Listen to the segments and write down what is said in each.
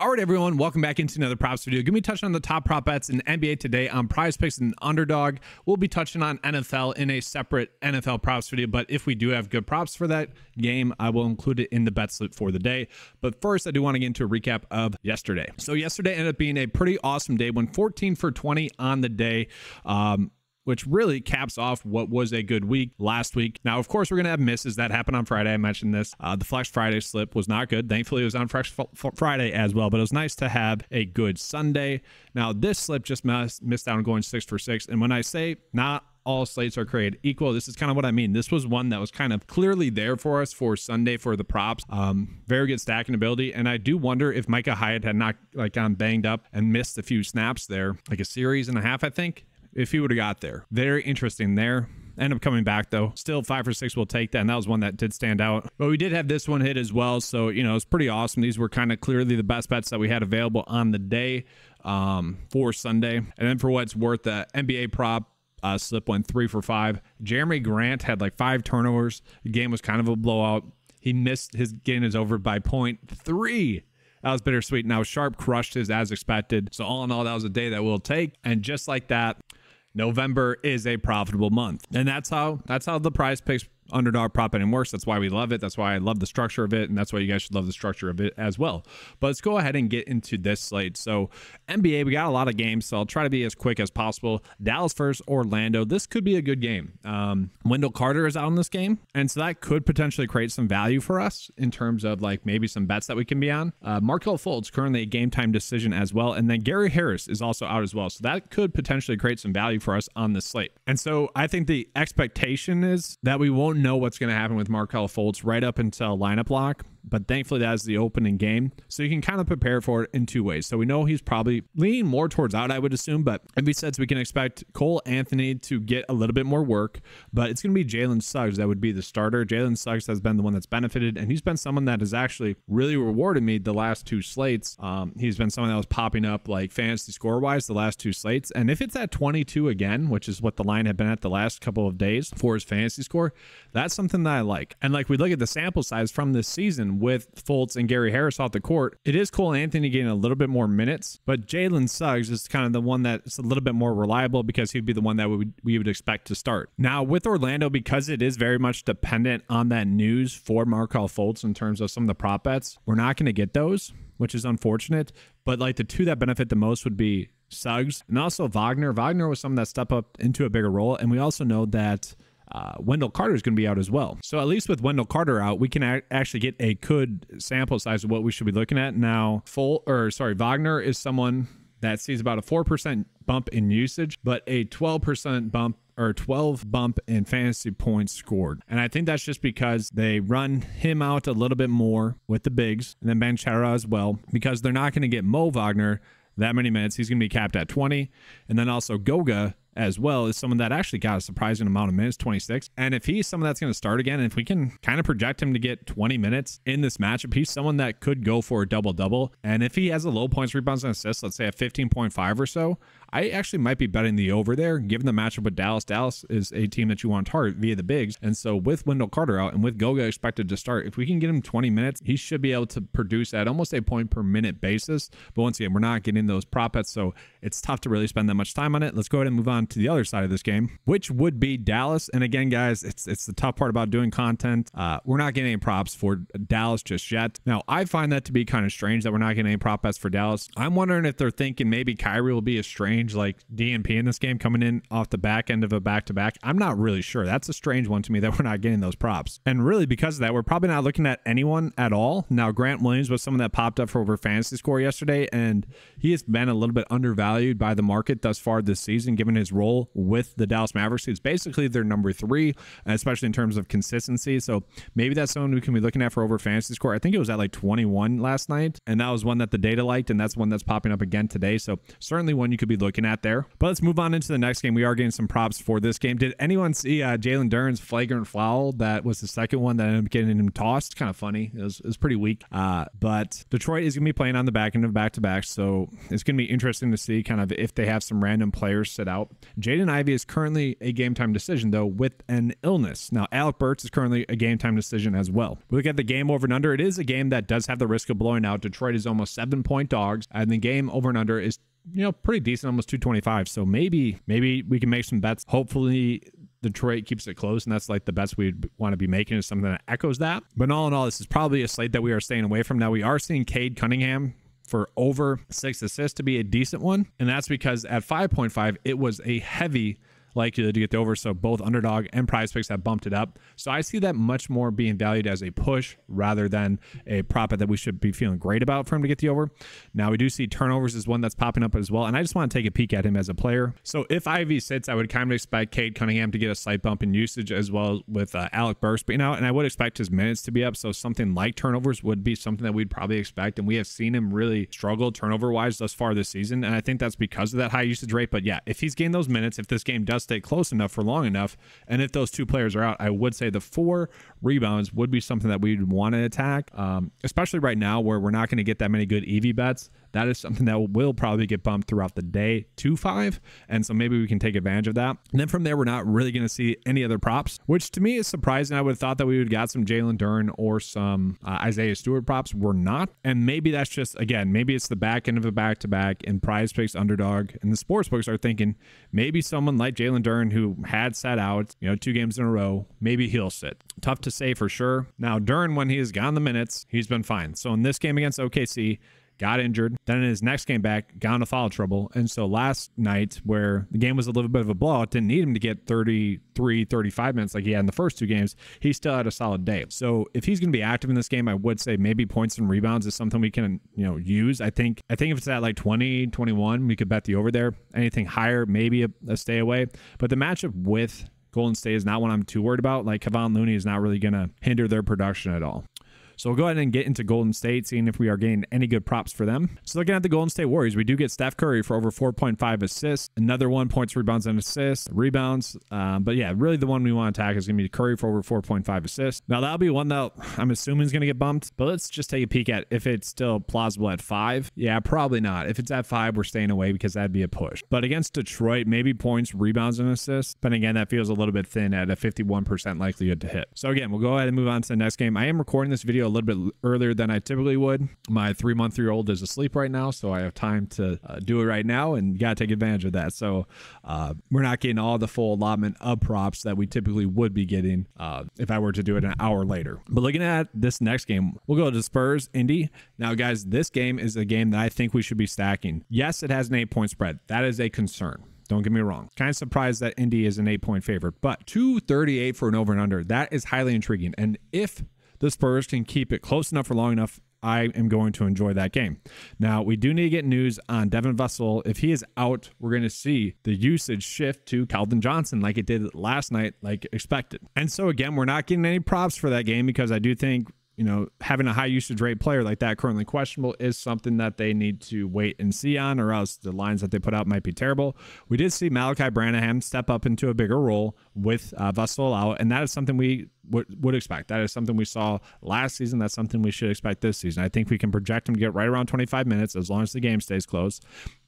All right, everyone, welcome back into another props video. Give me touching on the top prop bets in NBA today on Prize Picks and Underdog. We'll be touching on NFL in a separate NFL props video, but if we do have good props for that game, I will include it in the bet slip for the day. But first, I do want to get into a recap of yesterday. So yesterday ended up being a pretty awesome day. Went 14 for 20 on the day. Um, which really caps off what was a good week last week. Now, of course, we're going to have misses that happened on Friday. I mentioned this. Uh, the Flex Friday slip was not good. Thankfully, it was on Flex Friday as well, but it was nice to have a good Sunday. Now, this slip just missed, missed out on going six for six. And when I say not all slates are created equal. This is kind of what I mean. This was one that was kind of clearly there for us for Sunday for the props. Um, very good stacking ability, and I do wonder if Micah Hyde had not like gone banged up and missed a few snaps there, like a series and a half, I think if he would have got there. Very interesting there. End up coming back though. Still five for six will take that. And that was one that did stand out. But we did have this one hit as well. So, you know, it's pretty awesome. These were kind of clearly the best bets that we had available on the day um, for Sunday. And then for what's worth, the NBA prop uh, slip went three for five. Jerami Grant had like five turnovers. The game was kind of a blowout. He missed his game is over by point three. That was bittersweet. Now Sharpe crushed his as expected. So all in all, that was a day that we'll take. And just like that, November is a profitable month. And that's how that's how the prize picks underdog prop betting works. That's why we love it. That's why I love the structure of it. And that's why you guys should love the structure of it as well. But let's go ahead and get into this slate. So, NBA, we got a lot of games. So, I'll try to be as quick as possible. Dallas first, Orlando. This could be a good game. Um, Wendell Carter is out in this game. And so that could potentially create some value for us in terms of like maybe some bets that we can be on. Uh, Markelle Fultz, currently a game time decision as well. And then Gary Harris is also out as well. So, that could potentially create some value for us on this slate. And so, I think the expectation is that we won't know what's going to happen with Markelle Fultz right up until lineup lock but thankfully that's the opening game. So you can kind of prepare for it in two ways. So we know he's probably leaning more towards out, I would assume, but he says we can expect Cole Anthony to get a little bit more work, but it's going to be Jalen Suggs that would be the starter. Jalen Suggs has been the one that's benefited, and he's been someone that has actually really rewarded me the last two slates. Um, he's been someone that was popping up like fantasy score wise the last two slates. And if it's at 22 again, which is what the line had been at the last couple of days for his fantasy score, that's something that I like. And like we look at the sample size from this season, with Fultz and Gary Harris off the court, it is Cole Anthony getting a little bit more minutes, but Jalen Suggs is kind of the one that's a little bit more reliable because he'd be the one that we, we would expect to start. Now, with Orlando, because it is very much dependent on that news for Markelle Fultz in terms of some of the prop bets, we're not going to get those, which is unfortunate. But like the two that benefit the most would be Suggs and also Wagner. Wagner was someone that stepped up into a bigger role. And we also know that uh, Wendell Carter is going to be out as well. So at least with Wendell Carter out, we can actually get a good sample size of what we should be looking at. Now, full or sorry, Wagner is someone that sees about a 4% bump in usage, but a 12% bump or 12 bump in fantasy points scored. And I think that's just because they run him out a little bit more with the bigs and then Banchero as well, because they're not going to get Mo Wagner that many minutes. He's going to be capped at 20. And then also Goga as well is someone that actually got a surprising amount of minutes, 26. And if he's someone that's going to start again, if we can kind of project him to get 20 minutes in this matchup, he's someone that could go for a double double. And if he has a low points, rebounds, and assists, let's say a 15.5 or so, I actually might be betting the over there, given the matchup with Dallas. Dallas is a team that you want to target via the bigs. And so with Wendell Carter out and with Goga expected to start, if we can get him 20 minutes, he should be able to produce at almost a point per minute basis. But once again, we're not getting those prop bets, so it's tough to really spend that much time on it. Let's go ahead and move on to the other side of this game, which would be Dallas. And again, guys, it's it's the tough part about doing content. Uh, we're not getting any props for Dallas just yet. Now, I find that to be kind of strange that we're not getting any prop bets for Dallas. I'm wondering if they're thinking maybe Kyrie will be a strange like DNP in this game coming in off the back end of a back to back. I'm not really sure. That's a strange one to me that we're not getting those props. And really, because of that, we're probably not looking at anyone at all. Now, Grant Williams was someone that popped up for over fantasy score yesterday, and he has been a little bit undervalued by the market thus far this season, given his role with the Dallas Mavericks. He's basically their number three, especially in terms of consistency. So maybe that's someone we can be looking at for over fantasy score. I think it was at like 21 last night, and that was one that the data liked, and that's one that's popping up again today. So certainly one you could be looking at there. But let's move on into the next game. We are getting some props for this game. Did anyone see uh, Jalen Duren's flagrant foul? That was the second one that ended up getting him tossed. Kind of funny. It was, it was pretty weak. Uh, but Detroit is going to be playing on the back end of back to back. So it's going to be interesting to see kind of if they have some random players sit out. Jaden Ivey is currently a game time decision, though, with an illness. Now, Alec Burks is currently a game time decision as well. We look at the game over and under. It is a game that does have the risk of blowing out. Detroit is almost seven point dogs, and the game over and under is you know pretty decent almost 225 so maybe maybe we can make some bets hopefully Detroit keeps it close, and that's like the best we'd want to be making is something that echoes that. But all in all, this is probably a slate that we are staying away from. Now we are seeing Cade Cunningham for over six assists to be a decent one, and that's because at 5.5 it was a heavy likely to get the over. So both underdog and prize picks have bumped it up. So I see that much more being valued as a push rather than a prop that we should be feeling great about for him to get the over. Now we do see turnovers is one that's popping up as well. And I just want to take a peek at him as a player. So if Ivey sits, I would kind of expect Cade Cunningham to get a slight bump in usage as well with uh, Alec Burks being out. And I would expect his minutes to be up. So something like turnovers would be something that we'd probably expect. And we have seen him really struggle turnover wise thus far this season. And I think that's because of that high usage rate. But yeah, if he's gained those minutes, if this game does stay close enough for long enough, and if those two players are out, I would say the four rebounds would be something that we'd want to attack, um, especially right now where we're not going to get that many good EV bets that is something that will probably get bumped throughout the day to five. And so maybe we can take advantage of that. And then from there, we're not really going to see any other props, which to me is surprising. I would have thought that we would have got some Jalen Duren or some uh, Isaiah Stewart props. We're not. And maybe that's just, again, maybe it's the back end of a back to back and prize picks underdog. And the sports books are thinking maybe someone like Jalen Duren who had sat out, you know, two games in a row, maybe he'll sit. Tough to say for sure. Now, Duren, when he has gotten the minutes, he's been fine. So in this game against OKC, got injured. Then in his next game back, got into foul trouble. And so last night, where the game was a little bit of a blowout, didn't need him to get 33, 35 minutes like he had in the first two games. He still had a solid day. So if he's going to be active in this game, I would say maybe points and rebounds is something we can, you know, use. I think, I think if it's at like 20, 21, we could bet the over there. Anything higher, maybe a, a stay away. But the matchup with Golden State is not one I'm too worried about. Like Kevon Looney is not really going to hinder their production at all. So we'll go ahead and get into Golden State, seeing if we are getting any good props for them. So looking at the Golden State Warriors, we do get Steph Curry for over 4.5 assists, another one points, rebounds, and assists, rebounds. Um, but yeah, really the one we want to attack is going to be Curry for over 4.5 assists. Now that'll be one that I'm assuming is going to get bumped, but let's just take a peek at if it's still plausible at five. Yeah, probably not. If it's at five, we're staying away because that'd be a push. But against Detroit, maybe points, rebounds, and assists. But again, that feels a little bit thin at a 51% likelihood to hit. So again, we'll go ahead and move on to the next game. I am recording this video a little bit earlier than I typically would. My three month year old is asleep right now, so I have time to uh, do it right now and got to take advantage of that. So uh, we're not getting all the full allotment of props that we typically would be getting uh, if I were to do it an hour later. But looking at this next game, we'll go to Spurs Indy. Now, guys, this game is a game that I think we should be stacking. Yes, it has an eight point spread. That is a concern. Don't get me wrong. Kind of surprised that Indy is an eight point favorite, but 238 for an over and under. That is highly intriguing. And if the Spurs can keep it close enough for long enough, I am going to enjoy that game. Now, we do need to get news on Devin Vassell. If he is out, we're going to see the usage shift to Keldon Johnson like it did last night, like expected. And so, again, we're not getting any props for that game because I do think you know, having a high usage rate player like that currently questionable is something that they need to wait and see on, or else the lines that they put out might be terrible. We did see Malaki Branham step up into a bigger role with uh, Vassell out, and that is something we would, would expect. That is something we saw last season. That's something we should expect this season. I think we can project him to get right around 25 minutes as long as the game stays close.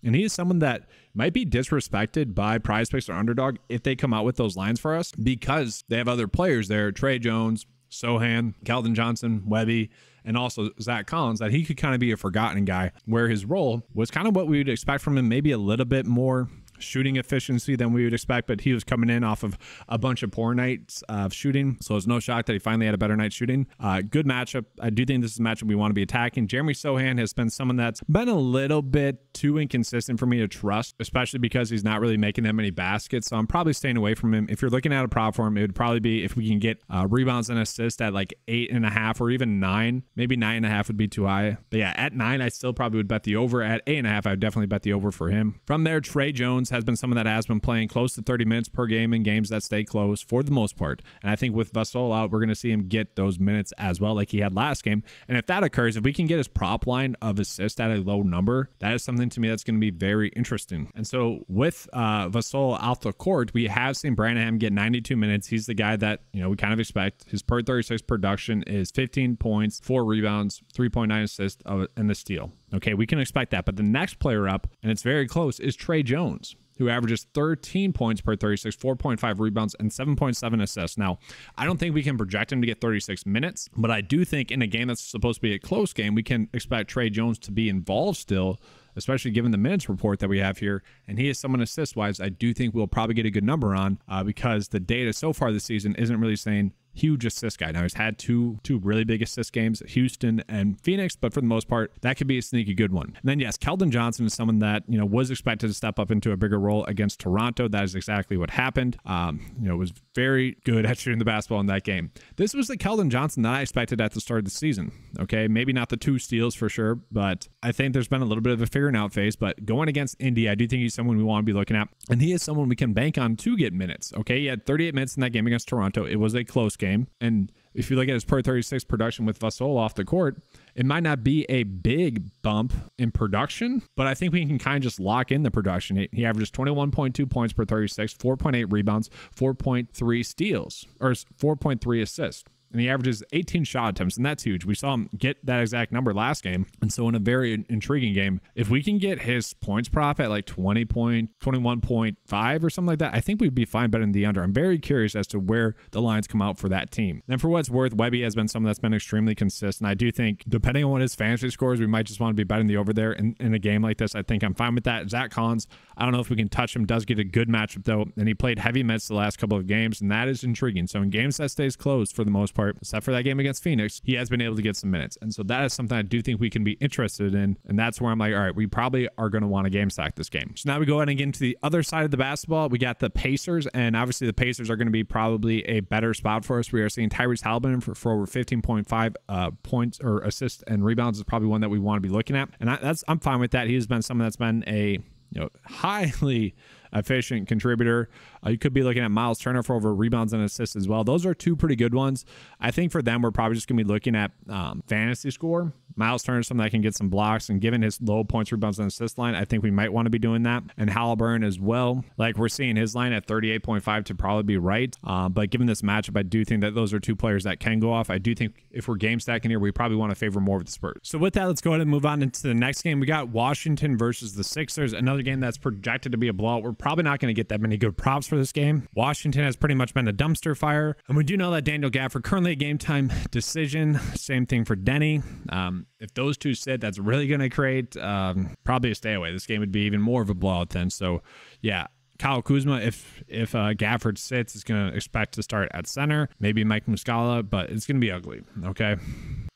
And he is someone that might be disrespected by prize picks or underdog if they come out with those lines for us because they have other players there, Tre Jones, Sochan, Keldon Johnson, Wemby, and also Zach Collins, that he could kind of be a forgotten guy, where his role was kind of what we would expect from him, maybe a little bit more shooting efficiency than we would expect, but he was coming in off of a bunch of poor nights of shooting. So it's no shock that he finally had a better night shooting. Uh, good matchup. I do think this is a matchup we want to be attacking. Jeremy Sochan has been someone that's been a little bit too inconsistent for me to trust, especially because he's not really making that many baskets. So I'm probably staying away from him. If you're looking at a prop for him, it would probably be if we can get uh, rebounds and assists at like eight and a half or even nine. Maybe nine and a half would be too high. But yeah, at nine, I still probably would bet the over. At eight and a half, I would definitely bet the over for him. From there, Tre Jones has been someone that has been playing close to 30 minutes per game in games that stay close for the most part. And I think with Vassell out, we're going to see him get those minutes as well, like he had last game. And if that occurs, if we can get his prop line of assist at a low number, that is something to me that's going to be very interesting. And so with uh, out the court, we have seen Branham get 92 minutes. He's the guy that, you know, we kind of expect. His per 36 production is 15 points, four rebounds, 3.9 assists, and the steal. Okay, we can expect that. But the next player up, and it's very close, is Tre Jones who averages 13 points per 36, 4.5 rebounds, and 7.7 assists. Now, I don't think we can project him to get 36 minutes, but I do think in a game that's supposed to be a close game, we can expect Tre Jones to be involved still especially given the minutes report that we have here. And he is someone assist wise, I do think we'll probably get a good number on uh, because the data so far this season isn't really saying huge assist guy. Now he's had two two really big assist games, Houston and Phoenix, but for the most part, that could be a sneaky good one. And then yes, Keldon Johnson is someone that you know was expected to step up into a bigger role against Toronto. That is exactly what happened. Um, you know, was very good at shooting the basketball in that game. This was the Keldon Johnson that I expected at the start of the season. Okay, maybe not the two steals for sure, but I think there's been a little bit of a figuring out phase. But going against Indy, I do think he's someone we want to be looking at, and he is someone we can bank on to get minutes. Okay, he had 38 minutes in that game against Toronto. It was a close game, and if you look at his per 36 production with Vassell off the court, it might not be a big bump in production, but I think we can kind of just lock in the production. He averages 21.2 points per 36, 4.8 rebounds, 4.3 steals, or 4.3 assists and he averages 18 shot attempts, and that's huge. We saw him get that exact number last game. And so, in a very intriguing game, if we can get his points prop at like 20 point, 21.5 or something like that, I think we'd be fine betting the under. I'm very curious as to where the lines come out for that team. And for what's worth, Wemby has been someone that's been extremely consistent. I do think, depending on what his fantasy scores, we might just want to be betting the over there in, in a game like this. I think I'm fine with that. Zach Collins, I don't know if we can touch him, does get a good matchup though, and he played heavy minutes the last couple of games, and that is intriguing. So, in games that stays closed for the most part, part, except for that game against Phoenix, he has been able to get some minutes. And so that is something I do think we can be interested in. And that's where I'm like, all right, we probably are going to want to game stack this game. So now we go ahead and get into the other side of the basketball. We got the Pacers, and obviously the Pacers are going to be probably a better spot for us. We are seeing Tyrese Halliburton for, for over 15.5 uh, points or assists and rebounds is probably one that we want to be looking at. And I, that's I'm fine with that. He has been someone that's been a you know highly efficient contributor. Uh, you could be looking at Miles Turner for over rebounds and assists as well. Those are two pretty good ones. I think for them, we're probably just going to be looking at um, fantasy score. Miles Turner, something that can get some blocks, and given his low points, rebounds, and assist line, I think we might want to be doing that. And Halliburton as well. Like we're seeing his line at 38.5 to probably be right. Uh, but given this matchup, I do think that those are two players that can go off. I do think if we're game stacking here, we probably want to favor more of the Spurs. So with that, let's go ahead and move on into the next game. We got Washington versus the Sixers, another game that's projected to be a blowout. We're probably not going to get that many good props for this game. Washington has pretty much been a dumpster fire. And we do know that Daniel Gafford currently a game time decision. Same thing for Deni. Um, if those two sit, that's really going to create um, probably a stay away. This game would be even more of a blowout then. So, yeah, Kyle Kuzma, if if uh, Gafford sits, is going to expect to start at center. Maybe Mike Muscala, but it's going to be ugly. Okay.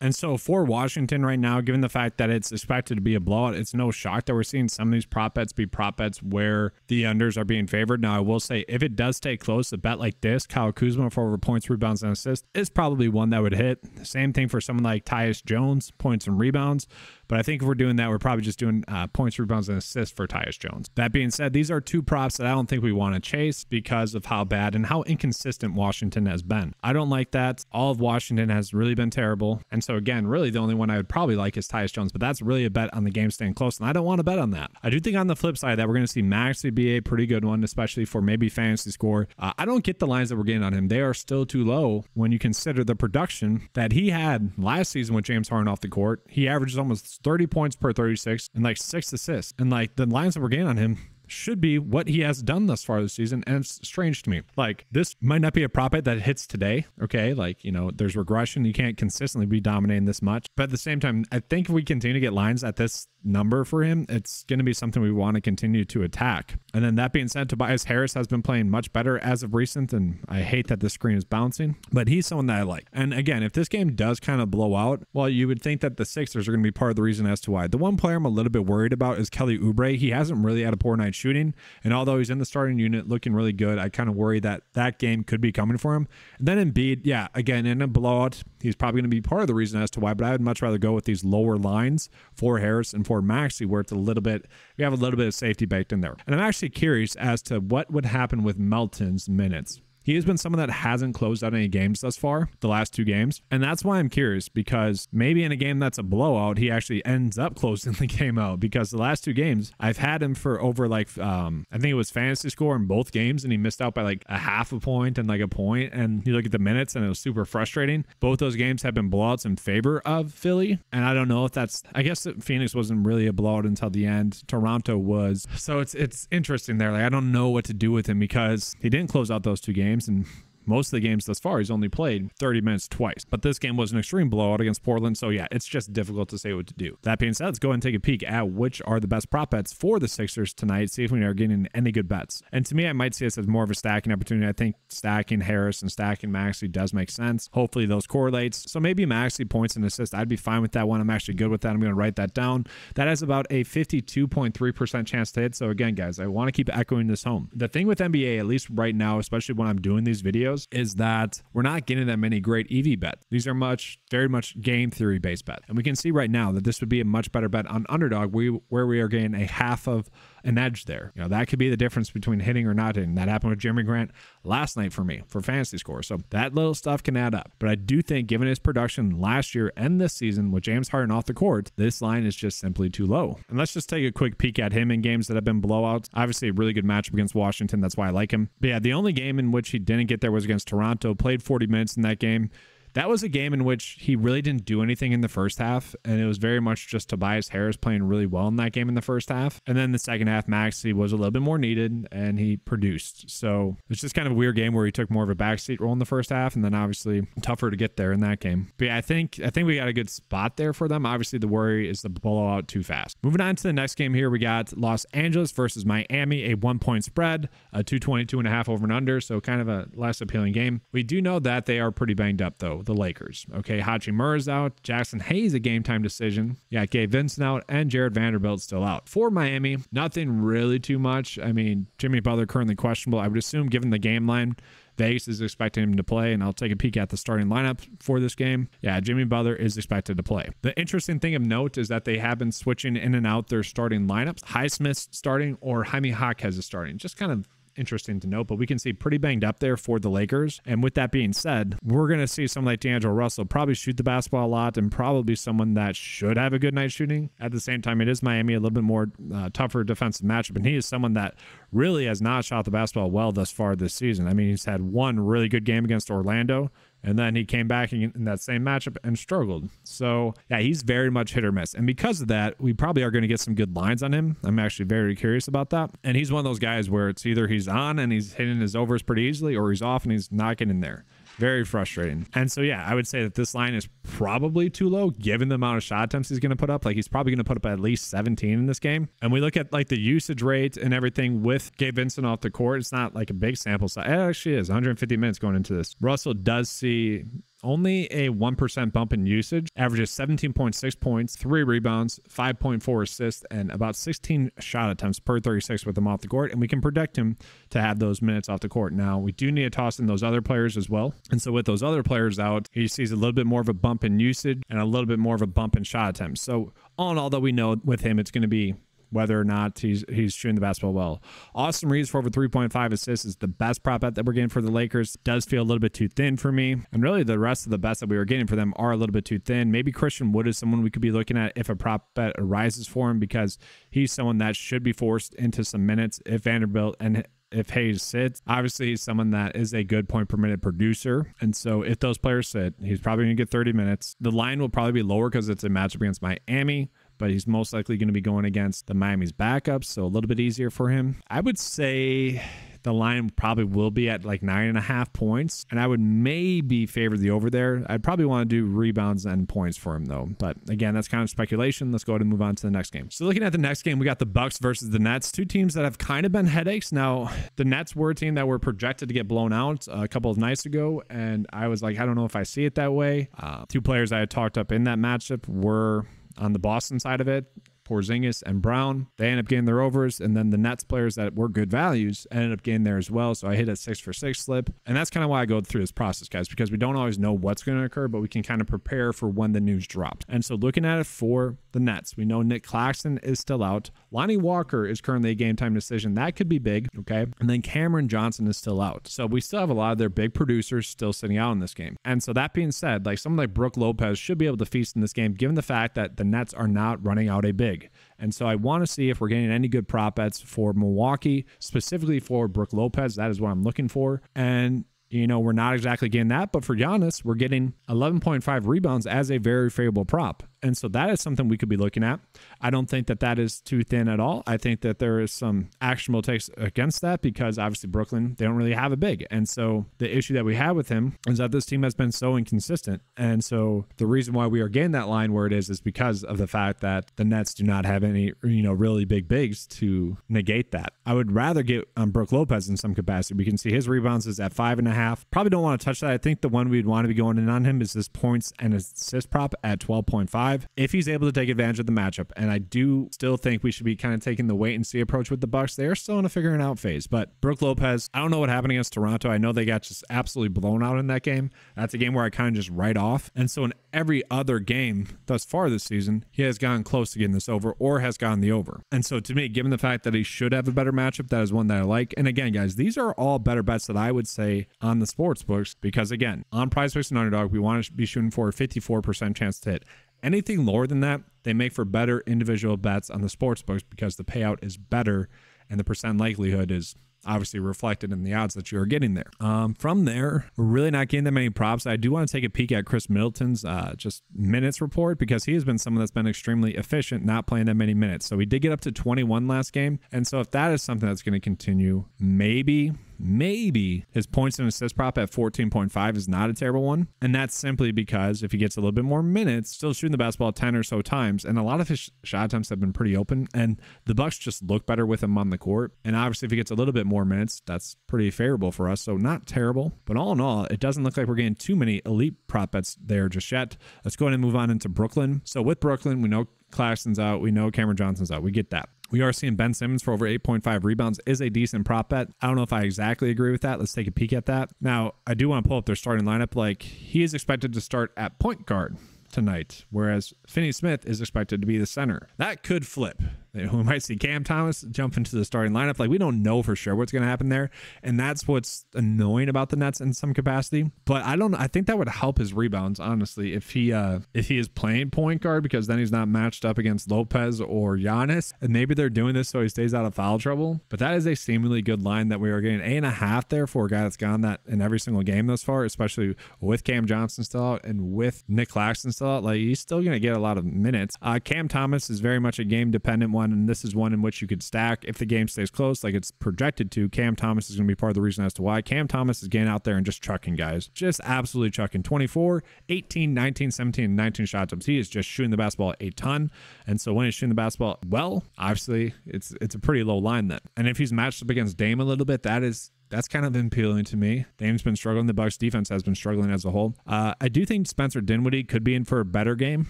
And so for Washington right now, given the fact that it's expected to be a blowout, it's no shock that we're seeing some of these prop bets be prop bets where the unders are being favored. Now, I will say if it does stay close, a bet like this, Kyle Kuzma for over points, rebounds, and assists is probably one that would hit. Same thing for someone like Tyus Jones, points and rebounds. But I think if we're doing that, we're probably just doing uh, points, rebounds, and assists for Tyus Jones. That being said, these are two props that I don't think we want to chase because of how bad and how inconsistent Washington has been. I don't like that. All of Washington has really been terrible. And so, again, really the only one I would probably like is Tyus Jones, but that's really a bet on the game staying close. And I don't want to bet on that. I do think on the flip side that we're going to see Maxey be a pretty good one, especially for maybe fantasy score. Uh, I don't get the lines that we're getting on him. They are still too low when you consider the production that he had last season with James Harden off the court. He averages almost 30 points per 36 and like six assists. And like the lines that we're getting on him, should be what he has done thus far this season. And it's strange to me. Like, this might not be a profit that hits today. Okay. Like, you know, there's regression. You can't consistently be dominating this much. But at the same time, I think if we continue to get lines at this number for him, it's going to be something we want to continue to attack. And then that being said, Tobias Harris has been playing much better as of recent, and I hate that the screen is bouncing, but he's someone that I like. And again, if this game does kind of blow out, well, you would think that the Sixers are going to be part of the reason as to why. The one player I'm a little bit worried about is Kelly Oubre. He hasn't really had a poor night shooting, and although he's in the starting unit looking really good, I kind of worry that that game could be coming for him. And then Embiid, yeah, again, in a blowout, he's probably going to be part of the reason as to why, but I would much rather go with these lower lines for Harris and for Maxey, where it's a little bit, we have a little bit of safety baked in there. And I'm actually curious as to what would happen with Melton's minutes. He has been someone that hasn't closed out any games thus far, the last two games. And that's why I'm curious because maybe in a game that's a blowout, he actually ends up closing the game out because the last two games, I've had him for over like, um, I think it was fantasy score in both games and he missed out by like a half a point and like a point. And you look at the minutes and it was super frustrating. Both those games have been blowouts in favor of Philly. And I don't know if that's, I guess Phoenix wasn't really a blowout until the end. Toronto was. So it's, it's interesting there. Like, I don't know what to do with him because he didn't close out those two games and most of the games thus far, he's only played 30 minutes twice. But this game was an extreme blowout against Portland. So, yeah, it's just difficult to say what to do. That being said, let's go and take a peek at which are the best prop bets for the Sixers tonight. See if we are getting any good bets. And to me, I might see this as more of a stacking opportunity. I think stacking Harris and stacking Maxey does make sense. Hopefully, those correlates. So, maybe Maxey points and assists. I'd be fine with that one. I'm actually good with that. I'm going to write that down. That has about a 52.3% chance to hit. So, again, guys, I want to keep echoing this home. The thing with NBA, at least right now, especially when I'm doing these videos, is that we're not getting that many great EV bets. These are much, very much game theory based bets. And we can see right now that this would be a much better bet on underdog we, where we are getting a half of an edge there. You know, that could be the difference between hitting or not hitting. That happened with Jerami Grant last night for me for fantasy score. So that little stuff can add up. But I do think, given his production last year and this season with James Harden off the court, this line is just simply too low. And let's just take a quick peek at him in games that have been blowouts. Obviously, a really good matchup against Washington. That's why I like him. But yeah, the only game in which he didn't get there was against Toronto. Played 40 minutes in that game that was a game in which he really didn't do anything in the first half, and it was very much just Tobias Harris playing really well in that game in the first half. And then the second half, Maxey was a little bit more needed, and he produced. So it's just kind of a weird game where he took more of a backseat role in the first half, and then obviously tougher to get there in that game. But yeah, I think I think we got a good spot there for them. Obviously, the worry is the blowout too fast. Moving on to the next game here, we got Los Angeles versus Miami, a one point spread, a 222 and a half over and under, so kind of a less appealing game. We do know that they are pretty banged up though the Lakers. Okay, Hachimura's out. Jaxson Hayes a game time decision. Yeah, Gabe Vincent out, and Jared Vanderbilt still out. For Miami, nothing really too much. I mean, Jimmy Butler currently questionable. I would assume, given the game line, Vegas is expecting him to play, and I'll take a peek at the starting lineup for this game. Yeah, Jimmy Butler is expected to play. The interesting thing of note is that they have been switching in and out their starting lineups. Highsmith starting or Jaime has is starting. Just kind of interesting to note, but we can see pretty banged up there for the Lakers. And with that being said, we're going to see someone like D'Angelo Russell probably shoot the basketball a lot and probably someone that should have a good night shooting. At the same time, it is Miami, a little bit more uh, tougher defensive matchup. And he is someone that really has not shot the basketball well thus far this season. I mean, he's had one really good game against Orlando and then he came back in, that same matchup and struggled. So, yeah, he's very much hit or miss. And because of that, we probably are going to get some good lines on him. I'm actually very curious about that. And he's one of those guys where it's either he's on and he's hitting his overs pretty easily or he's off and he's not getting there. Very frustrating. And so, yeah, I would say that this line is probably too low given the amount of shot attempts he's going to put up. Like, he's probably going to put up at least 17 in this game. And we look at like the usage rate and everything with Gabe Vincent off the court. It's not like a big sample size. It actually is 150 minutes going into this. Russell does see only a 1% bump in usage, averages 17.6 points, 3 rebounds, 5.4 assists, and about 16 shot attempts per 36 with him off the court. And we can predict him to have those minutes off the court. Now, we do need to toss in those other players as well. And so, with those other players out, he sees a little bit more of a bump in usage and a little bit more of a bump in shot attempts. So, all in all, that we know with him, it's going to be whether or not he's he's shooting the basketball well. Austin Reaves for over 3.5 assists is the best prop bet that we're getting for the Lakers. Does feel a little bit too thin for me. And really the rest of the bets that we were getting for them are a little bit too thin. Maybe Christian Wood is someone we could be looking at if a prop bet arises for him because he's someone that should be forced into some minutes if Vanderbilt and if Hayes sits. Obviously, he's someone that is a good point per minute producer. And so if those players sit, he's probably going to get 30 minutes. The line will probably be lower because it's a matchup against Miami but he's most likely going to be going against the Miami's backups, so a little bit easier for him. I would say the line probably will be at like nine and a half points, and I would maybe favor the over there. I'd probably want to do rebounds and points for him though. But again, that's kind of speculation. Let's go ahead and move on to the next game. So looking at the next game, we got the Bucks versus the Nets, two teams that have kind of been headaches. Now, the Nets were a team that were projected to get blown out a couple of nights ago, and I was like, I don't know if I see it that way. Uh, two players I had talked up in that matchup were on the Boston side of it. Porzingis, and Brown. They end up getting their overs, and then the Nets players that were good values ended up getting there as well. So I hit a six for six slip, and that's kind of why I go through this process, guys, because we don't always know what's going to occur, but we can kind of prepare for when the news drops. And so looking at it for the Nets, we know Nic Claxton is still out. Lonnie Walker is currently a game time decision. That could be big, okay? And then Cameron Johnson is still out. So we still have a lot of their big producers still sitting out in this game. And so that being said, like someone like Brook Lopez should be able to feast in this game, given the fact that the Nets are not running out a big. And so I want to see if we're getting any good prop bets for Milwaukee, specifically for Brook Lopez. That is what I'm looking for. And you know, we're not exactly getting that, but for Giannis, we're getting 11.5 rebounds as a very favorable prop. And so that is something we could be looking at. I don't think that that is too thin at all. I think that there is some actionable takes against that because obviously Brooklyn, they don't really have a big. And so the issue that we have with him is that this team has been so inconsistent. And so the reason why we are getting that line where it is is because of the fact that the Nets do not have any, you know, really big bigs to negate that. I would rather get um, Brook Lopez in some capacity. We can see his rebounds is at five and a half. Probably don't want to touch that. I think the one we'd want to be going in on him is this points and assist prop at 12.5 five if he's able to take advantage of the matchup. And I do still think we should be kind of taking the wait and see approach with the Bucks. They are still in a figuring out phase. But Brook Lopez, I don't know what happened against Toronto. I know they got just absolutely blown out in that game. That's a game where I kind of just write off. And so in every other game thus far this season, he has gone close to getting this over or has gotten the over. And so to me, given the fact that he should have a better matchup, that is one that I like. And again, guys, these are all better bets that I would say on the sports books because again, on prize picks and underdog, we want to be shooting for a 54% chance to hit. Anything lower than that, they make for better individual bets on the sports books because the payout is better and the percent likelihood is obviously reflected in the odds that you are getting there. Um, from there, we're really not getting that many props. I do want to take a peek at Khris Middleton's uh, just minutes report because he has been someone that's been extremely efficient, not playing that many minutes. So we did get up to 21 last game. And so if that is something that's going to continue, maybe maybe his points and assist prop at 14.5 is not a terrible one. And that's simply because if he gets a little bit more minutes, still shooting the basketball 10 or so times, and a lot of his shot attempts have been pretty open, and the Bucks just look better with him on the court. And obviously, if he gets a little bit more minutes, that's pretty favorable for us. So not terrible, but all in all, it doesn't look like we're getting too many elite prop bets there just yet. Let's go ahead and move on into Brooklyn. So with Brooklyn, we know Claxton's out. We know Cameron Johnson's out. We get that. We are seeing Ben Simmons for over 8.5 rebounds is a decent prop bet. I don't know if I exactly agree with that. Let's take a peek at that. Now, I do want to pull up their starting lineup. Like, he is expected to start at point guard tonight, whereas Finney Smith is expected to be the center. That could flip. We might see Cam Thomas jump into the starting lineup. Like we don't know for sure what's going to happen there, and that's what's annoying about the Nets in some capacity. But I don't. I think that would help his rebounds honestly if he uh if he is playing point guard because then he's not matched up against Lopez or Giannis, and maybe they're doing this so he stays out of foul trouble. But that is a seemingly good line that we are getting eight and a half there for a guy that's gone that in every single game thus far, especially with Cam Johnson still out and with Nic Claxton still out. Like he's still going to get a lot of minutes. Uh, Cam Thomas is very much a game dependent one one, and this is one in which you could stack if the game stays close, like it's projected to. Cam Thomas is going to be part of the reason as to why. Cam Thomas is getting out there and just chucking guys, just absolutely chucking 24, 18, 19, 17, 19 shots up. He is just shooting the basketball a ton. And so when he's shooting the basketball well, obviously it's it's a pretty low line then. And if he's matched up against Dame a little bit, that is that's kind of appealing to me. Dame's been struggling. The Bucks defense has been struggling as a whole. Uh, I do think Spencer Dinwiddie could be in for a better game,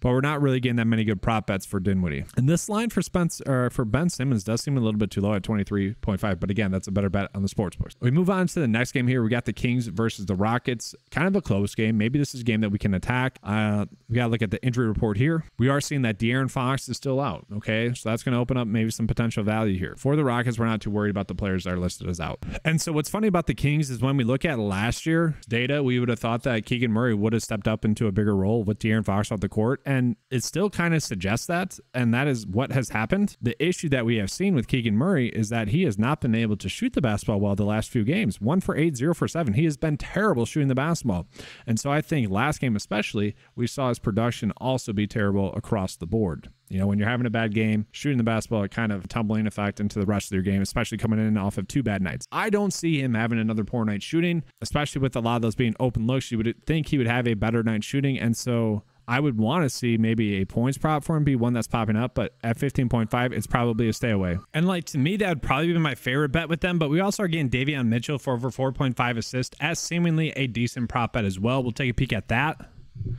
but we're not really getting that many good prop bets for Dinwiddie. And this line for Spencer for Ben Simmons does seem a little bit too low at 23.5, but again, that's a better bet on the sports books. We move on to the next game here. We got the Kings versus the Rockets. Kind of a close game. Maybe this is a game that we can attack. Uh, we got to look at the injury report here. We are seeing that De'Aaron Fox is still out. Okay, so that's going to open up maybe some potential value here for the Rockets. We're not too worried about the players that are listed as out. And so what's funny about the Kings is when we look at last year data, we would have thought that Keegan Murray would have stepped up into a bigger role with De'Aaron Fox off the court. And it still kind of suggests that. And that is what has happened. The issue that we have seen with Keegan Murray is that he has not been able to shoot the basketball well the last few games. One for eight, zero for seven. He has been terrible shooting the basketball. And so I think last game, especially, we saw his production also be terrible across the board. You know, when you're having a bad game, shooting the basketball, it kind of tumbling effect into the rest of your game, especially coming in off of two bad nights. I don't see him having another poor night shooting, especially with a lot of those being open looks. You would think he would have a better night shooting. And so I would want to see maybe a points prop for him be one that's popping up, but at 15.5, it's probably a stay away. And like to me, that would probably be my favorite bet with them. But we also are getting Davion Mitchell for over 4.5 assists as seemingly a decent prop bet as well. We'll take a peek at that.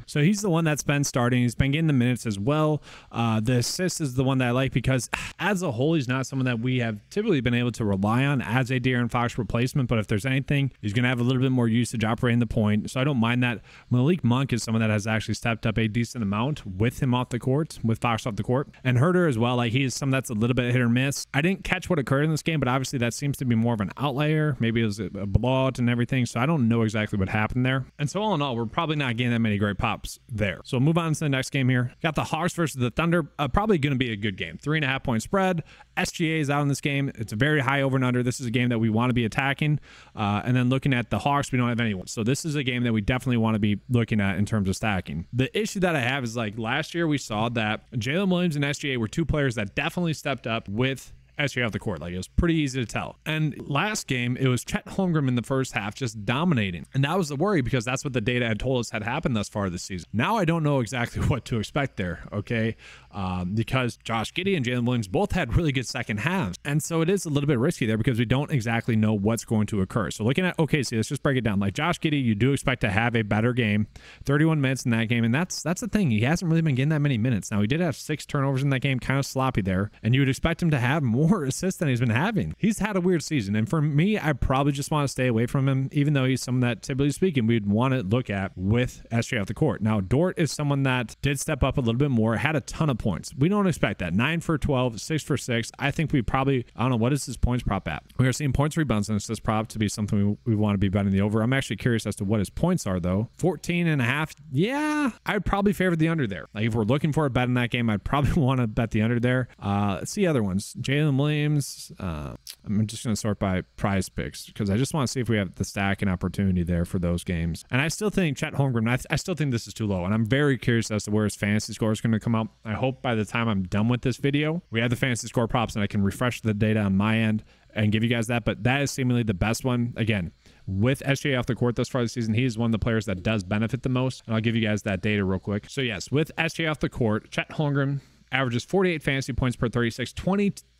So he's the one that's been starting. He's been getting the minutes as well. Uh, the assist is the one that I like because, as a whole, he's not someone that we have typically been able to rely on as a De'Aaron Fox replacement. But if there's anything, he's going to have a little bit more usage operating the point. So I don't mind that. Malik Monk is someone that has actually stepped up a decent amount with him off the court, with Fox off the court, and Huerter as well. Like he is someone that's a little bit hit or miss. I didn't catch what occurred in this game, but obviously that seems to be more of an outlier. Maybe it was a blowout and everything. So I don't know exactly what happened there. And so all in all, we're probably not getting that many pops there. So we'll move on to the next game here. Got the Hawks versus the Thunder. Uh, probably going to be a good game. Three and a half point spread. SGA is out in this game. It's a very high over and under. This is a game that we want to be attacking. Uh, and then looking at the Hawks, we don't have anyone. So this is a game that we definitely want to be looking at in terms of stacking. The issue that I have is like last year we saw that Jalen Williams and SGA were two players that definitely stepped up with as you have the court. Like it was pretty easy to tell. And last game, it was Chet Holmgren in the first half just dominating. And that was the worry because that's what the data had told us had happened thus far this season. Now I don't know exactly what to expect there, okay? Um, because Josh Giddey and Jalen Williams both had really good second halves. And so it is a little bit risky there because we don't exactly know what's going to occur. So looking at OKC, let's just break it down. Like Josh Giddey, you do expect to have a better game, 31 minutes in that game. And that's that's the thing. He hasn't really been getting that many minutes. Now he did have six turnovers in that game, kind of sloppy there. And you would expect him to have more assists than he's been having. He's had a weird season. And for me, I probably just want to stay away from him, even though he's someone that typically speaking we'd want to look at with SGA off the court. Now, Dort is someone that did step up a little bit more, had a ton of points. We don't expect that. Nine for 12, six for six. I think we probably, I don't know, what is this points prop at? We are seeing points, rebounds, and assist prop to be something we, we want to be betting the over. I'm actually curious as to what his points are, though. 14 and a half. Yeah, I'd probably favor the under there. Like if we're looking for a bet in that game, I'd probably want to bet the under there. Uh, let's see other ones. Jalen Williams. Uh, I'm just going to sort by prize picks because I just want to see if we have the stack and opportunity there for those games. And I still think Chet Holmgren, I, th- I still think this is too low. And I'm very curious as to where his fantasy score is going to come out. I hope by the time I'm done with this video, we have the fantasy score props and I can refresh the data on my end and give you guys that. But that is seemingly the best one. Again, with SGA off the court thus far this season, he is one of the players that does benefit the most. And I'll give you guys that data real quick. So, yes, with SGA off the court, Chet Holmgren averages 48 fantasy points per 36,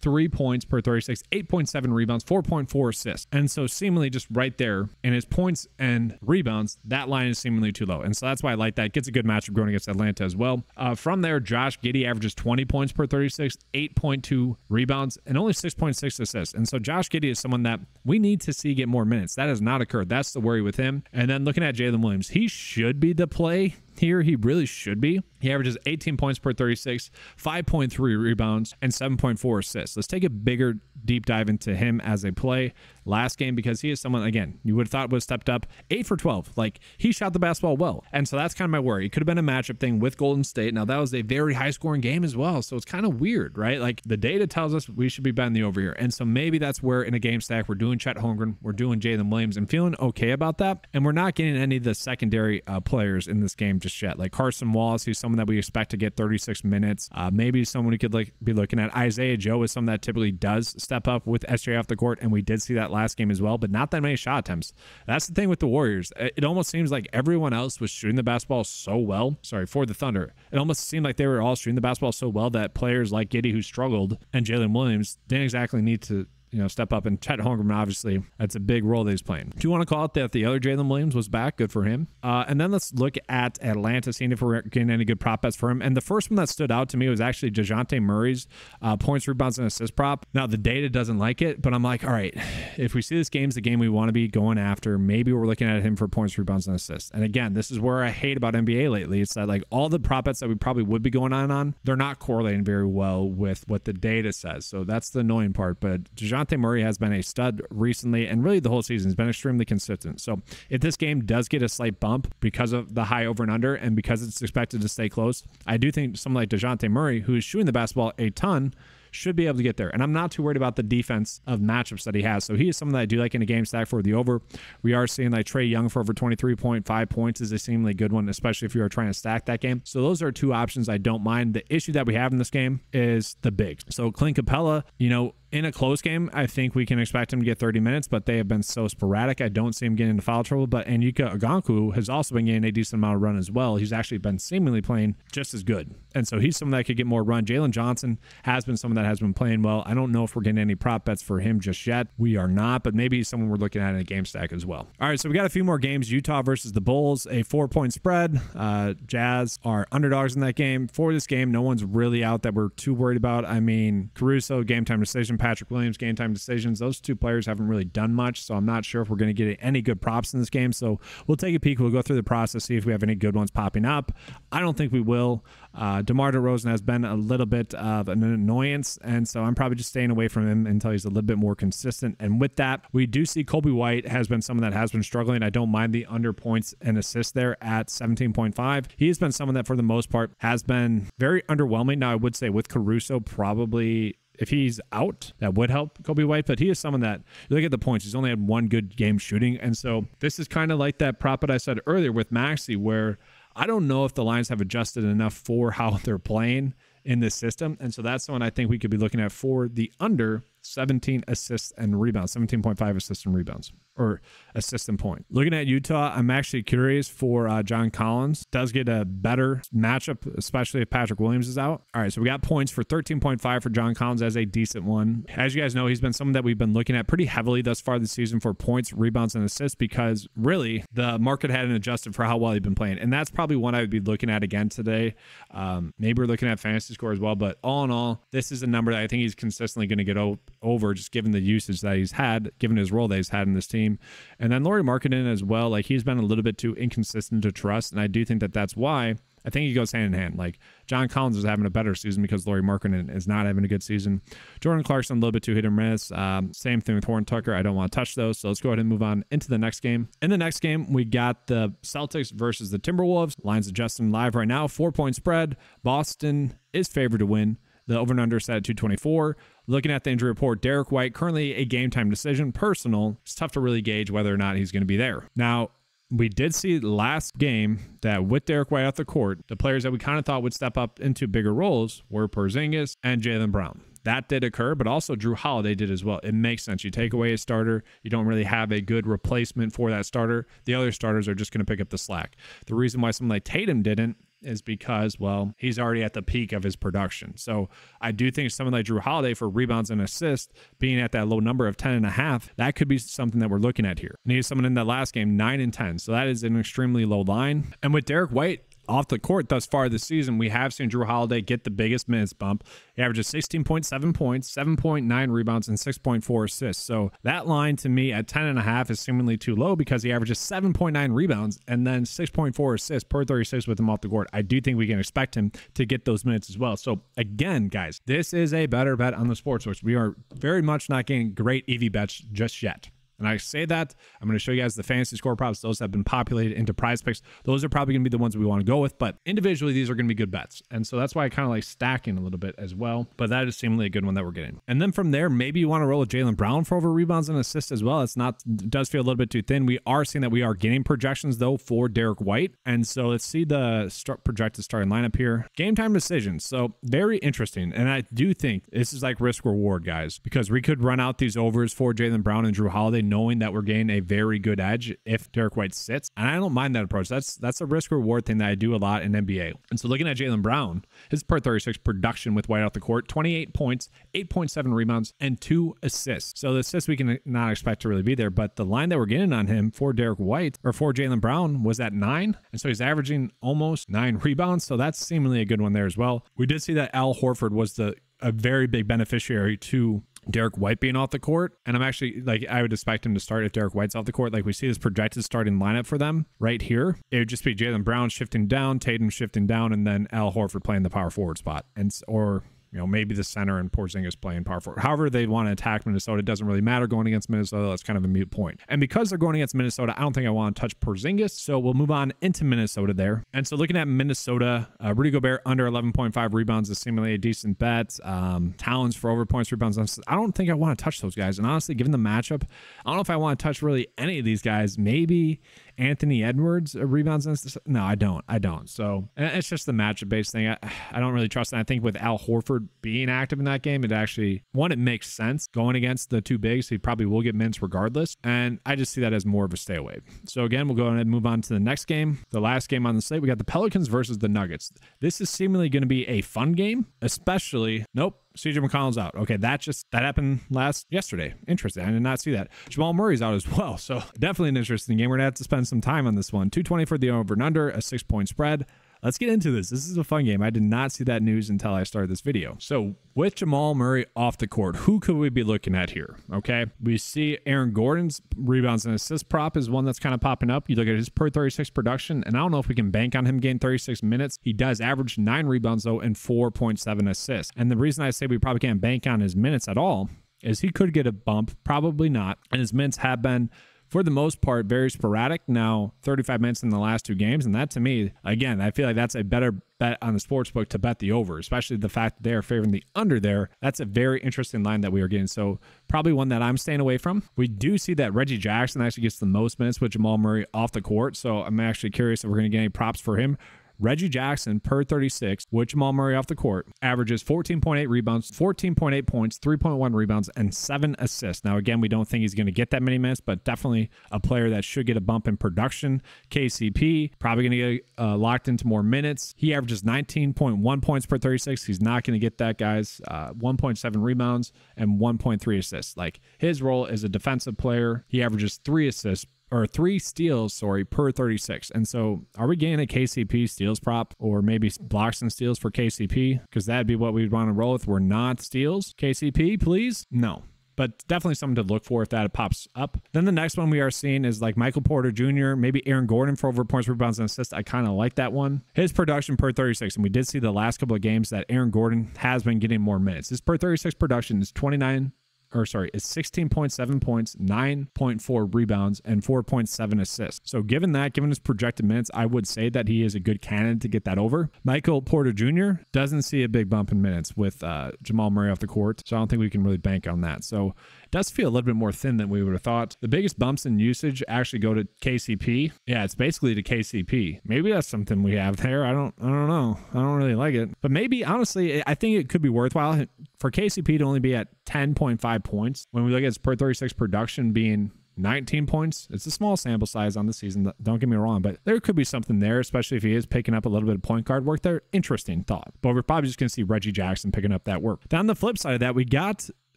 23 points per 36, 8.7 rebounds, 4.4 assists. And so seemingly just right there in his points and rebounds, that line is seemingly too low. And so that's why I like that. Gets a good matchup going against Atlanta as well. Uh, from there, Josh Giddey averages 20 points per 36, 8.2 rebounds, and only 6.6 assists. And so Josh Giddey is someone that we need to see get more minutes. That has not occurred. That's the worry with him. And then looking at Jalen Williams, he should be the play here. He really should be. He averages 18 points per 36, 5.3 rebounds, and 7.4 assists. Let's take a bigger deep dive into him as a play last game because he is someone, again, you would have thought have stepped up 8 for 12. Like, he shot the basketball well. And so that's kind of my worry. It could have been a matchup thing with Golden State. Now, that was a very high scoring game as well. So it's kind of weird, right? Like, the data tells us we should be betting the over here. And so maybe that's where in a game stack, we're doing Chet Holmgren, we're doing Jalen Williams, and feeling okay about that. And we're not getting any of the secondary uh, players in this game just yet. Like Cason Wallace, who's someone that we expect to get 36 minutes. Uh, maybe someone we could like be looking at. Isaiah Joe is someone that typically does step up with SGA off the court, and we did see that last game as well, but not that many shot attempts. That's the thing with the Warriors. It almost seems like everyone else was shooting the basketball so well. Sorry, for the Thunder. It almost seemed like they were all shooting the basketball so well that players like Giddey, who struggled, and Jalen Williams didn't exactly need to you know, step up. And Chet Holmgren, obviously, that's a big role that he's playing. Do you want to call it that the other Jalen Williams was back? Good for him. Uh, and then let's look at Atlanta, seeing if we're getting any good prop bets for him. And the first one that stood out to me was actually DeJounte Murray's uh, points, rebounds, and assist prop. Now, the data doesn't like it, but I'm like, all right, if we see this game's the game we want to be going after, maybe we're looking at him for points, rebounds, and assists. And again, this is where I hate about NBA lately. It's that like all the prop bets that we probably would be going on on, they're not correlating very well with what the data says. So that's the annoying part. But DeJounte Murray has been a stud recently and really the whole season has been extremely consistent. So if this game does get a slight bump because of the high over and under and because it's expected to stay close, I do think someone like DeJounte Murray, who is shooting the basketball a ton, should be able to get there. And I'm not too worried about the defense of matchups that he has. So he is someone that I do like in a game stack for the over. We are seeing like Trae Young for over 23.5 points is a seemingly good one, especially if you are trying to stack that game. So those are two options I don't mind. The issue that we have in this game is the big. So Clint Capela, you know, in a close game, I think we can expect him to get 30 minutes, but they have been so sporadic. I don't see him getting into foul trouble. But Onyeka Okongwu has also been getting a decent amount of run as well. He's actually been seemingly playing just as good. And so he's someone that could get more run. Jalen Johnson has been someone that has been playing well. I don't know if we're getting any prop bets for him just yet. We are not, but maybe someone we're looking at in a game stack as well. All right, so we got a few more games. Utah versus the Bulls, a four point spread. Uh, Jazz are underdogs in that game. For this game, no one's really out that we're too worried about. I mean, Caruso, game time decision, Patrick Williams, game time decisions. Those two players haven't really done much, so I'm not sure if we're going to get any good props in this game. So we'll take a peek. We'll go through the process, see if we have any good ones popping up. I don't think we will. Uh, DeMar DeRozan has been a little bit of an annoyance, and so I'm probably just staying away from him until he's a little bit more consistent. And with that, we do see Coby White has been someone that has been struggling. I don't mind the under points and assists there at 17.5. He has been someone that, for the most part, has been very underwhelming. Now, I would say with Caruso, probably if he's out, that would help Coby White. But he is someone that you look at the points. He's only had one good game shooting, and so this is kind of like that prop that I said earlier with Maxey, where I don't know if the Lions have adjusted enough for how they're playing in this system. And so that's the one I think we could be looking at for the under 17 assists and rebounds, 17.5 assists and rebounds or assist assistant point. Looking at Utah, I'm actually curious for uh, John Collins. Does get a better matchup, especially if Patrick Williams is out. All right, so we got points for 13.5 for John Collins as a decent one. As you guys know, he's been someone that we've been looking at pretty heavily thus far this season for points, rebounds, and assists because really the market hadn't adjusted for how well he's been playing. And that's probably one I would be looking at again today. Um, maybe we're looking at fantasy score as well, but all in all, this is a number that I think he's consistently going to get o- over just given the usage that he's had, given his role that he's had in this team. And then Lauri Markkanen as well, like he's been a little bit too inconsistent to trust. And I do think that that's why I think he goes hand in hand. Like John Collins is having a better season because Lauri Markkanen is not having a good season. Jordan Clarkson a little bit too hit or miss. Um, same thing with Horton Tucker. I don't want to touch those. So let's go ahead and move on into the next game. In the next game, we got the Celtics versus the Timberwolves. Lines adjusting live right now. Four point spread. Boston is favored to win. The over and under set at 224. Looking at the injury report, Derrick White, currently a game time decision, personal. It's tough to really gauge whether or not he's going to be there. Now, we did see last game that with Derrick White off the court, the players that we kind of thought would step up into bigger roles were Porzingis and Jaylen Brown. That did occur, but also Jrue Holiday did as well. It makes sense. You take away a starter, you don't really have a good replacement for that starter. The other starters are just going to pick up the slack. The reason why someone like Tatum didn't is because, well, he's already at the peak of his production. So I do think someone like Jrue Holiday for rebounds and assists being at that low number of 10 and a half, that could be something that we're looking at here. And he's someone in that last game, 9 and 10. So that is an extremely low line. And with Derrick White, off the court thus far this season, we have seen Jrue Holiday get the biggest minutes bump. He averages 16.7 points, 7.9 rebounds, and 6.4 assists. So that line to me at 10.5 is seemingly too low because he averages 7.9 rebounds and then 6.4 assists per 36 with him off the court. I do think we can expect him to get those minutes as well. So again, guys, this is a better bet on the sports books. We are very much not getting great EV bets just yet. And I say that, I'm going to show you guys the fantasy score props. Those have been populated into prize picks. Those are probably going to be the ones we want to go with, but individually, these are going to be good bets. And so that's why I kind of like stacking a little bit as well. But that is seemingly a good one that we're getting. And then from there, maybe you want to roll with Jaylen Brown for over rebounds and assists as well. It's not, does feel a little bit too thin. We are seeing that we are getting projections though for Derrick White. And so let's see the start projected starting lineup here. Game time decisions. So very interesting. And I do think this is like risk reward, guys, because we could run out these overs for Jaylen Brown and Jrue Holiday, knowing that we're getting a very good edge if Derrick White sits. And I don't mind that approach. That's that's a risk reward thing that I do a lot in NBA. And so looking at Jaylen Brown, his per 36 production with White off the court, 28 points, 8.7 rebounds, and two assists. So the assists we can not expect to really be there. But the line that we're getting on him for Derrick White or for Jaylen Brown was at nine. And so he's averaging almost nine rebounds. So that's seemingly a good one there as well. We did see that Al Horford was the a very big beneficiary to Derrick White being off the court. And I'm actually like, I would expect him to start if Derrick White's off the court. Like we see this projected starting lineup for them right here. It would just be Jaylen Brown shifting down, Tatum shifting down, and then Al Horford playing the power forward spot. And or you know, maybe the center and Porzingis playing power forward. However, they want to attack Minnesota. It doesn't really matter going against Minnesota. That's kind of a mute point. And because they're going against Minnesota, I don't think I want to touch Porzingis. So we'll move on into Minnesota there. And so looking at Minnesota, uh, Rudy Gobert under 11.5 rebounds is seemingly a decent bet. Um, talents for over points, rebounds. I don't think I want to touch those guys. And honestly, given the matchup, I don't know if I want to touch really any of these guys. Maybe Anthony Edwards uh, rebounds. No, I don't. I don't. So it's just the matchup based thing. I, I don't really trust. And I think with Al Horford being active in that game, it actually, one, it makes sense going against the two bigs. He probably will get minutes regardless. And I just see that as more of a stay away. So again, we'll go ahead and move on to the next game. The last game on the slate, we got the Pelicans versus the Nuggets. This is seemingly going to be a fun game, especially, nope, CJ McCollum's out. Okay, that just that happened last yesterday. Interesting. I did not see that. Jamal Murray's out as well. So definitely an interesting game. We're gonna have to spend some time on this one. 220 for the over and under, a six point spread. Let's get into this. This is a fun game. I did not see that news until I started this video. So, with Jamal Murray off the court, who could we be looking at here? Okay. We see Aaron Gordon's rebounds and assist prop is one that's kind of popping up. You look at his per 36 production, and I don't know if we can bank on him getting 36 minutes. He does average nine rebounds, though, and 4.7 assists. And the reason I say we probably can't bank on his minutes at all is he could get a bump, probably not. And his minutes have been for the most part, very sporadic. Now, 35 minutes in the last two games. And that to me, again, I feel like that's a better bet on the sports book to bet the over, especially the fact that they are favoring the under there. That's a very interesting line that we are getting. So, probably one that I'm staying away from. We do see that Reggie Jackson actually gets the most minutes with Jamal Murray off the court. So, I'm actually curious if we're going to get any props for him. Reggie Jackson per 36 with Jamal Murray off the court averages 14.8 rebounds, 14.8 points, 3.1 rebounds, and seven assists. Now, again, we don't think he's going to get that many minutes, but definitely a player that should get a bump in production. KCP probably going to get uh, locked into more minutes. He averages 19.1 points per 36. He's not going to get that, guys. Uh, 1.7 rebounds and 1.3 assists. Like his role is a defensive player, he averages three assists or three steals, sorry, per 36. And so are we getting a KCP steals prop or maybe blocks and steals for KCP? Because that'd be what we'd want to roll with. We're not steals. KCP, please? No but definitely something to look for if that pops up. Then the next one we are seeing is like Michael Porter Jr., maybe Aaron Gordon for over points, rebounds, and assists. I kind of like that one. His production per 36, and we did see the last couple of games that Aaron Gordon has been getting more minutes. His per 36 production is 29 or sorry, is 16.7 points, 9.4 rebounds, and 4.7 assists. So, given that, given his projected minutes, I would say that he is a good candidate to get that over. Michael Porter Jr. doesn't see a big bump in minutes with uh, Jamal Murray off the court, so I don't think we can really bank on that. So, does feel a little bit more thin than we would have thought. The biggest bumps in usage actually go to KCP. Yeah, it's basically to KCP. Maybe that's something we have there. I don't I don't know. I don't really like it. But maybe honestly, I think it could be worthwhile for KCP to only be at 10.5 points when we look at his per 36 production being 19 points. It's a small sample size on the season. Don't get me wrong, but there could be something there, especially if he is picking up a little bit of point guard work there. Interesting thought. But we're probably just going to see Reggie Jackson picking up that work. On the flip side of that, we got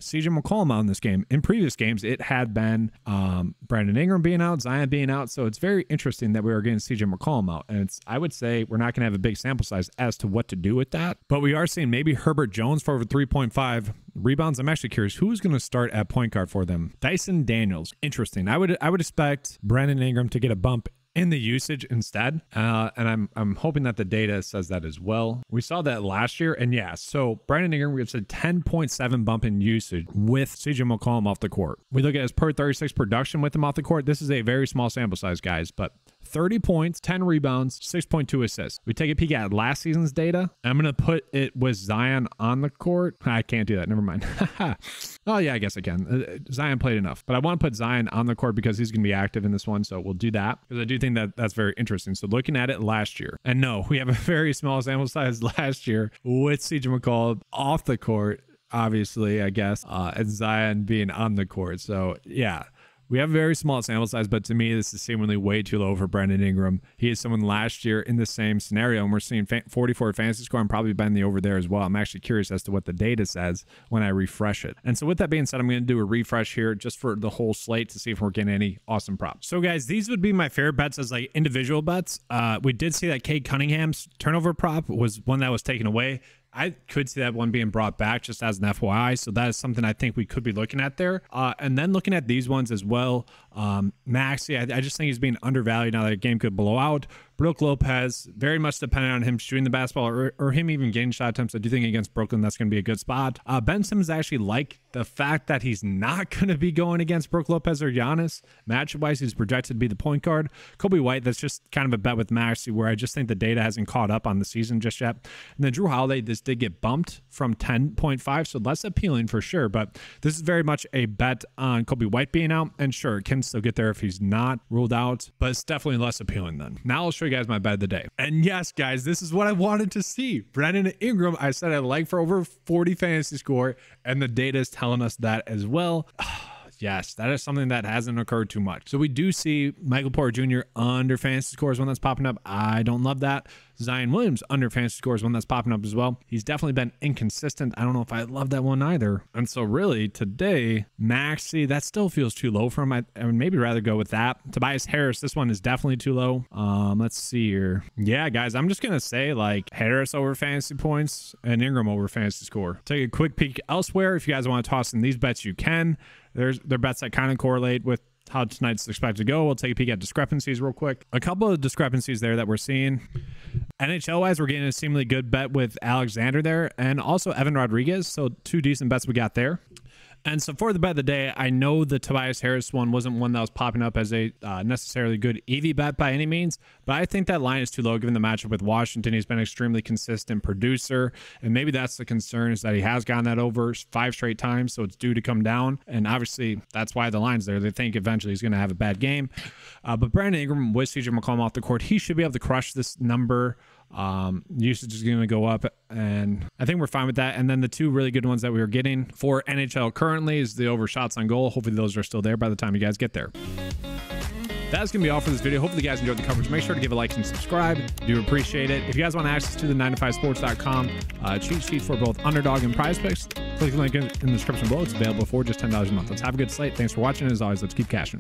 CJ McCollum out in this game. In previous games, it had been um, Brandon Ingram being out, Zion being out. So it's very interesting that we are getting CJ McCollum out. And it's, I would say we're not going to have a big sample size as to what to do with that. But we are seeing maybe Herbert Jones for over 3.5 rebounds. I'm actually curious who's going to start at point guard for them. Dyson Daniels. Interesting. I would I would expect Brandon Ingram to get a bump in the usage instead. Uh, and I'm I'm hoping that the data says that as well. We saw that last year, and yeah, so Brandon Ingram gets a 10.7 bump in usage with CJ McCollum off the court. We look at his per 36 production with him off the court. This is a very small sample size, guys, but 30 points, 10 rebounds, 6.2 assists. We take a peek at last season's data. I'm going to put it with Zion on the court. I can't do that. Never mind. oh, yeah, I guess I can. Uh, Zion played enough, but I want to put Zion on the court because he's going to be active in this one. So we'll do that because I do think that that's very interesting. So looking at it last year, and no, we have a very small sample size last year with CJ McCall off the court obviously, I guess, uh, and Zion being on the court. So, yeah, we have a very small sample size, but to me, this is seemingly way too low for Brandon Ingram. He is someone last year in the same scenario, and we're seeing 44 fantasy score and probably the over there as well. I'm actually curious as to what the data says when I refresh it. And so, with that being said, I'm going to do a refresh here just for the whole slate to see if we're getting any awesome props. So, guys, these would be my favorite bets as like individual bets. Uh, we did see that Cade Cunningham's turnover prop was one that was taken away. I could see that one being brought back just as an FYI. So that is something I think we could be looking at there. Uh, and then looking at these ones as well. Um, Maxey, I, I, just think he's being undervalued now that game could blow out. Brook Lopez, very much dependent on him shooting the basketball or, or him even getting shot attempts. I do think against Brooklyn, that's going to be a good spot. Uh, ben Simmons actually like the fact that he's not going to be going against Brook Lopez or Giannis. Matchup wise, he's projected to be the point guard. Coby White, that's just kind of a bet with Maxey where I just think the data hasn't caught up on the season just yet. And then Jrue Holiday, this did get bumped from 10.5, so less appealing for sure. But this is very much a bet on Coby White being out. And sure, can still get there if he's not ruled out, but it's definitely less appealing then. Now I'll show guys my bet of the day. And yes, guys, this is what I wanted to see. Brandon Ingram, I said I like for over 40 fantasy score, and the data is telling us that as well. Yes, that is something that hasn't occurred too much. So we do see Michael Porter Jr. under fantasy scores when that's popping up. I don't love that. Zion Williams under fantasy scores one that's popping up as well. He's definitely been inconsistent. I don't know if I love that one either. And so really today, Maxey, that still feels too low for him. I, I would maybe rather go with that. Tobias Harris, this one is definitely too low. Um, let's see here. Yeah, guys, I'm just gonna say like Harris over fantasy points and Ingram over fantasy score. Take a quick peek elsewhere. If you guys want to toss in these bets, you can. There's they're bets that kind of correlate with how tonight's expected to go. We'll take a peek at discrepancies real quick. A couple of discrepancies there that we're seeing. NHL wise, we're getting a seemingly good bet with Alexander there and also Evan Rodrigues. So two decent bets we got there. And so for the bet of the day, I know the Tobias Harris one wasn't one that was popping up as a uh, necessarily good EV bet by any means, but I think that line is too low given the matchup with Washington. He's been an extremely consistent producer, and maybe that's the concern is that he has gotten that over five straight times, so it's due to come down. And obviously, that's why the line's there. They think eventually he's going to have a bad game. Uh, but Brandon Ingram with CJ McCollum off the court, he should be able to crush this number. Um, usage is going to go up, and I think we're fine with that. And then the two really good ones that we were getting for NHL currently is the over shots on goal. Hopefully, those are still there by the time you guys get there. That's going to be all for this video. Hopefully, you guys enjoyed the coverage. Make sure to give a like and subscribe. Do appreciate it. If you guys want access to the 9to5sports.com uh, cheat sheet for both underdog and prize picks, click the link in, in the description below. It's available for just $10 a month. Let's have a good slate. Thanks for watching. As always, let's keep cashing.